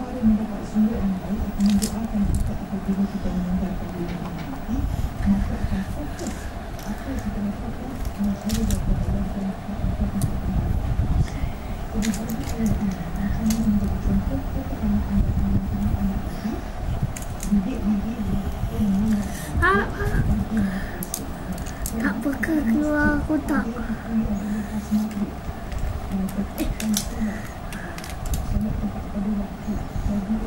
cara mendapat sumber yang baik atau mendoakan kita apabila kita meninggalkan dunia ini maka akan fokus apa yang kita lakukan mencari daripada Allah dan apa yang kita lakukan jadi bagi ayat ini macam mana menjadi contoh kepada anak-anak anak-anak anak tadi didik-didik yang mengenal Ah, tak bakal keluar kotak.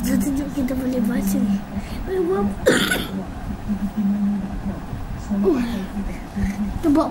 Kita tunjuk kita boleh baca ni. Boleh buat. Oh. Kita buat